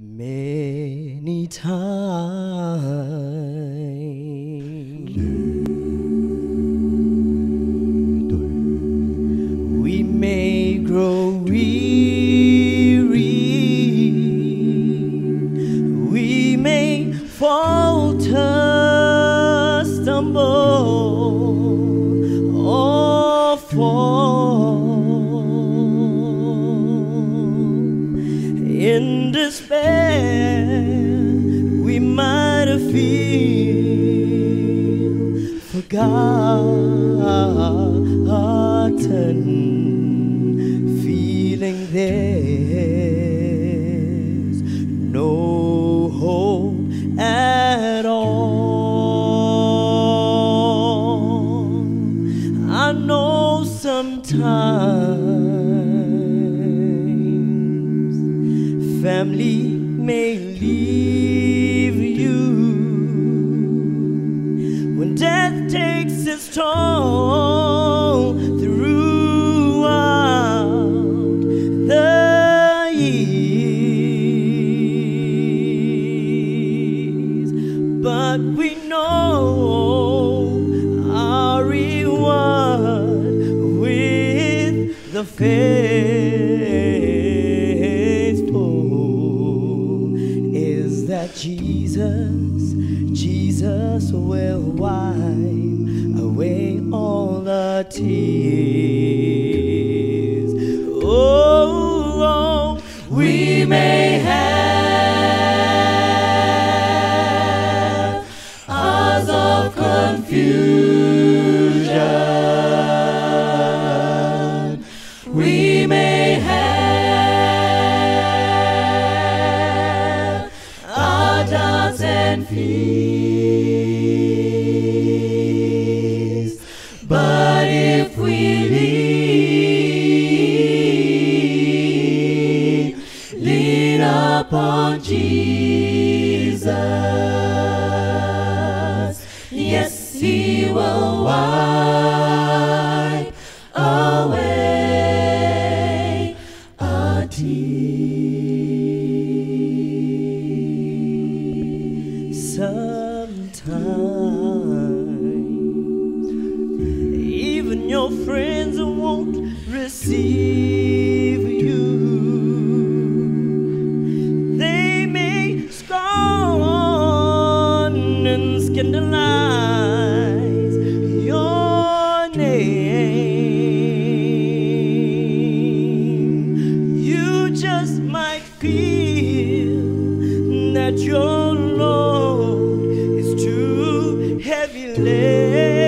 Many times. We may grow weary, we may falter, stumble, We might have feel forgotten, feeling there's no hope at all. I know sometimes family its toll throughout the years. But we know our reward with the faithful Jesus, Jesus will wipe away all the tears. Oh, oh, we may fears. But if we lean, lean upon Jesus, yes, He will wipe away your friends won't receive you. They may scorn and scandalize your name. You just might feel that your load is too heavy laden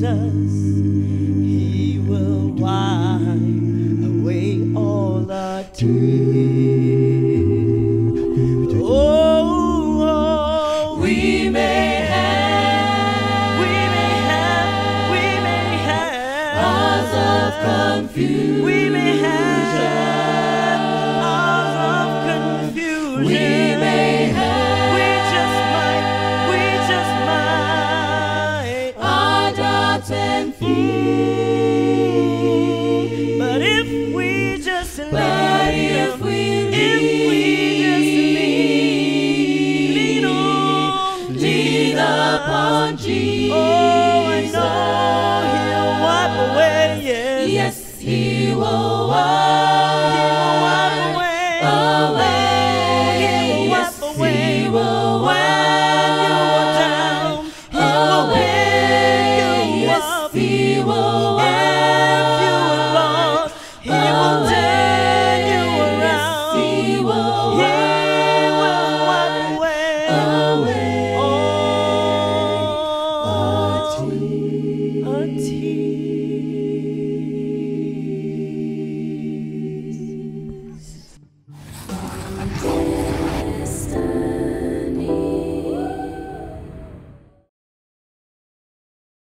Jesus, He will wipe away all the tears. Oh, oh, oh, we may have, we may have, we may have hours of confusion. We may have hours of confusion. We may yes,